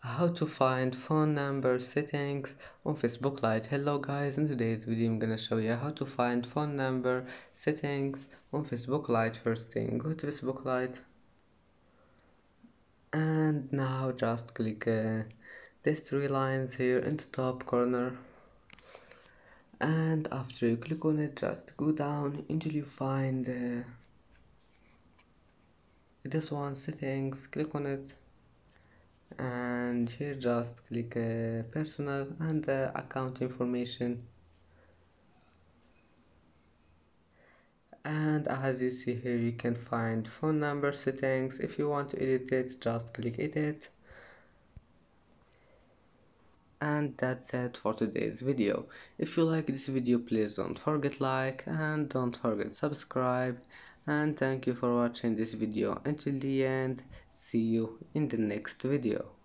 how to find phone number settings on Facebook Lite. Hello guys, in today's video I'm gonna show you how to find phone number settings on Facebook Lite. First thing, go to Facebook Lite. And now just click uh, these three lines here in the top corner. And after you click on it just go down until you find uh, this one settings. Click on it and here just click uh, personal and uh, account information. And as you see here you can find phone number settings. If you want to edit it just click edit. And that's it for today's video. If you like this video please don't forget like and don't forget subscribe and thank you for watching this video. Until the end see you in the next video